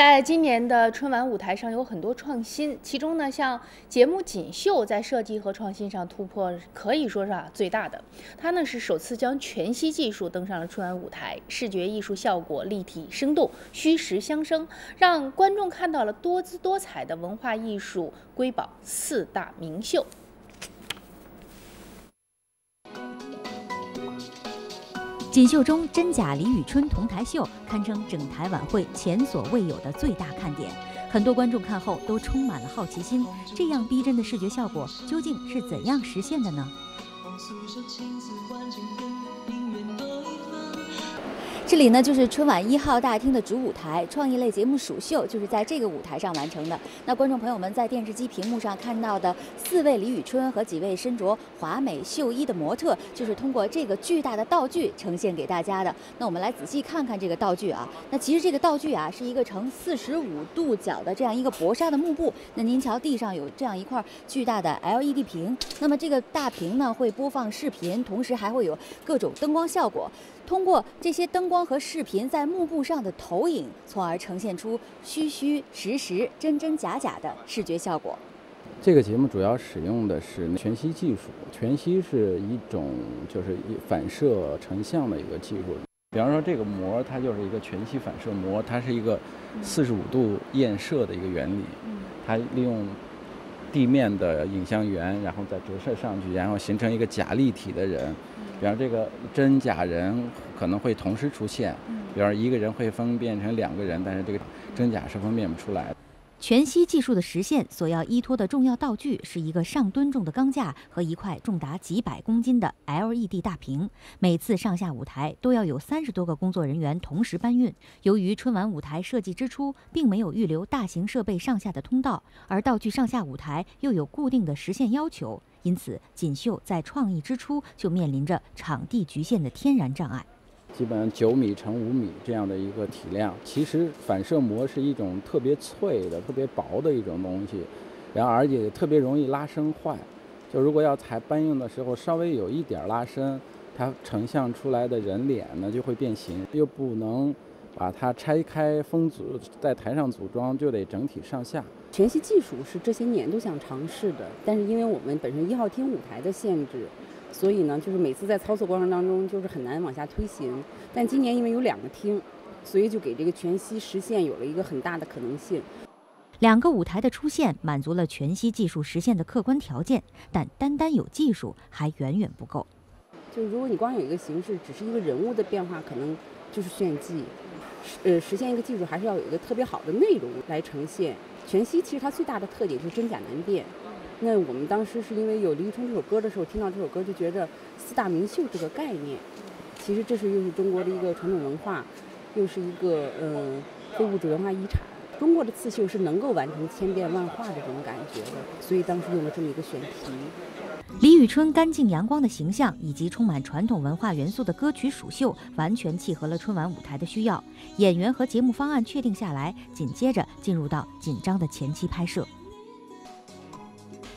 在今年的春晚舞台上有很多创新，其中呢，像节目锦绣在设计和创新上突破可以说是啊最大的。它呢是首次将全息技术登上了春晚舞台，视觉艺术效果立体生动，虚实相生，让观众看到了多姿多彩的文化艺术瑰宝四大名秀。锦绣中真假李宇春同台秀堪称整台晚会前所未有的最大看点，很多观众看后都充满了好奇心。这样逼真的视觉效果究竟是怎样实现的呢？这里呢，就是春晚一号大厅的主舞台，创意类节目蜀秀就是在这个舞台上完成的。那观众朋友们在电视机屏幕上看到的四位李宇春和几位身着华美秀衣的模特，就是通过这个巨大的道具呈现给大家的。那我们来仔细看看这个道具啊。那其实这个道具啊，是一个呈四十五度角的这样一个薄纱的幕布。那您瞧，地上有这样一块巨大的 LED 屏，那么这个大屏呢会播放视频，同时还会有各种灯光效果。通过这些灯光和视频在幕布上的投影，从而呈现出虚虚实实、真真假假的视觉效果。这个节目主要使用的是全息技术，全息是一种就是反射成像的一个技术。比方说，这个膜它就是一个全息反射膜，它是一个四十五度验射的一个原理。它利用地面的影像源，然后再折射上去，然后形成一个假立体的人。比方这个真假人可能会同时出现，比方一个人会分辨成两个人，但是这个真假是分辨不出来。全息技术的实现所要依托的重要道具是一个上吨重的钢架和一块重达几百公斤的 LED 大屏。每次上下舞台都要有三十多个工作人员同时搬运。由于春晚舞台设计之初并没有预留大型设备上下的通道，而道具上下舞台又有固定的实现要求，因此锦绣在创意之初就面临着场地局限的天然障碍。基本上九米乘五米这样的一个体量，其实反射膜是一种特别脆的、特别薄的一种东西，然后而且特别容易拉伸坏。就如果要裁搬运的时候稍微有一点拉伸，它成像出来的人脸呢就会变形。又不能把它拆开封组在台上组装，就得整体上下。全息技术是这些年都想尝试的，但是因为我们本身一号厅舞台的限制。所以呢，就是每次在操作过程当中，就是很难往下推行。但今年因为有两个厅，所以就给这个全息实现有了一个很大的可能性。两个舞台的出现满足了全息技术实现的客观条件，但单单有技术还远远不够。就如果你光有一个形式，只是一个人物的变化，可能就是炫技。呃，实现一个技术还是要有一个特别好的内容来呈现。全息其实它最大的特点就是真假难辨。那我们当时是因为有李宇春这首歌的时候，听到这首歌就觉得四大名秀这个概念，其实这是又是中国的一个传统文化，又是一个嗯非物质文化遗产。中国的刺绣是能够完成千变万化的这种感觉的，所以当时用了这么一个选题。李宇春干净阳光的形象以及充满传统文化元素的歌曲《蜀绣》，完全契合了春晚舞台的需要。演员和节目方案确定下来，紧接着进入到紧张的前期拍摄。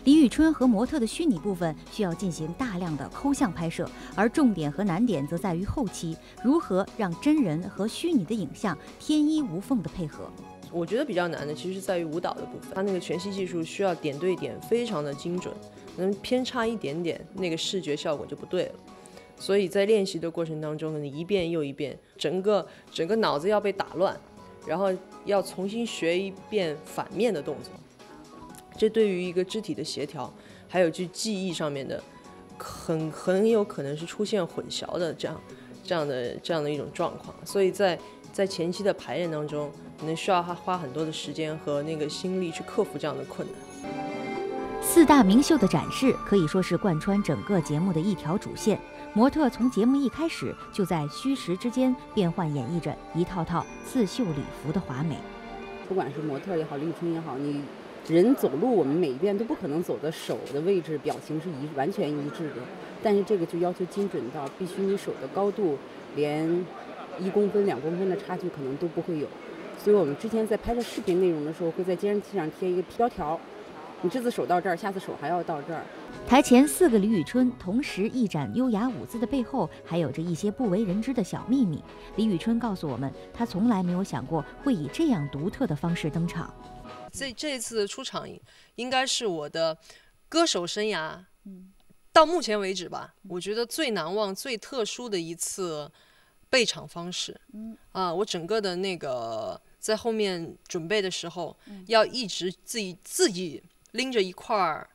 李宇春和模特的虚拟部分需要进行大量的抠像拍摄，而重点和难点则在于后期如何让真人和虚拟的影像天衣无缝的配合。我觉得比较难的其实是在于舞蹈的部分，它那个全息技术需要点对点，非常的精准，能偏差一点点，那个视觉效果就不对了。所以在练习的过程当中，你一遍又一遍，整个整个脑子要被打乱，然后要重新学一遍反面的动作。这对于一个肢体的协调，还有去记忆上面的，很很有可能是出现混淆的这样这样的这样的一种状况。所以在在前期的排练当中，可能需要他花很多的时间和那个心力去克服这样的困难。四大名秀的展示可以说是贯穿整个节目的一条主线。模特从节目一开始就在虚实之间变换演绎着一套套刺绣礼服的华美。不管是模特也好，李宇春也好，你。人走路，我们每一遍都不可能走的手的位置、表情是一完全一致的，但是这个就要求精准到必须你手的高度连一公分、两公分的差距可能都不会有。所以我们之前在拍摄视频内容的时候，会在监视器上贴一个标条，你这次手到这儿，下次手还要到这儿。台前四个李宇春同时一展优雅舞姿的背后，还有着一些不为人知的小秘密。李宇春告诉我们，她从来没有想过会以这样独特的方式登场。这这次出场应该是我的歌手生涯，到目前为止吧，我觉得最难忘、最特殊的一次备场方式。啊，我整个的那个在后面准备的时候，要一直自己自己拎着一块儿。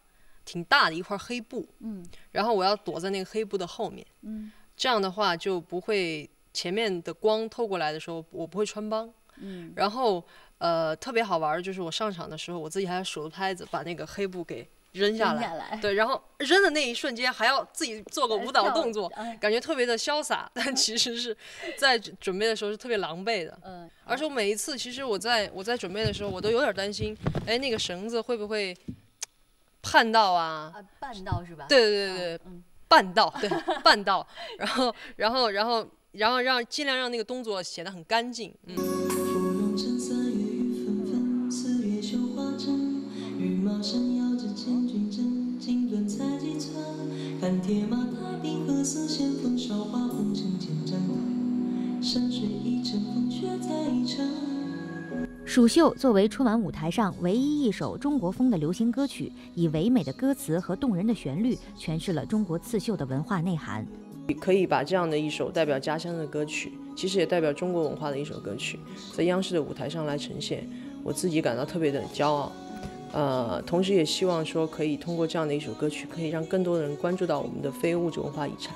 挺大的一块黑布，嗯，然后我要躲在那个黑布的后面，嗯，这样的话就不会前面的光透过来的时候，我不会穿帮，嗯，然后呃特别好玩的就是我上场的时候，我自己还要数着拍子把那个黑布给扔下来，对，然后扔的那一瞬间还要自己做个舞蹈动作，感觉特别的潇洒，但其实是在准备的时候是特别狼狈的，嗯，而且我每一次其实我在我在准备的时候，我都有点担心，哎，那个绳子会不会。绊到啊！绊到是吧？对对对绊到，对，绊到，然后，然后，然后，然后让尽量让那个动作显得很干净，嗯。蜀绣作为春晚舞台上唯一一首中国风的流行歌曲，以唯美的歌词和动人的旋律诠释了中国刺绣的文化内涵。可以把这样的一首代表家乡的歌曲，其实也代表中国文化的一首歌曲，在央视的舞台上来呈现，我自己感到特别的骄傲。呃，同时也希望说可以通过这样的一首歌曲，可以让更多的人关注到我们的非物质文化遗产。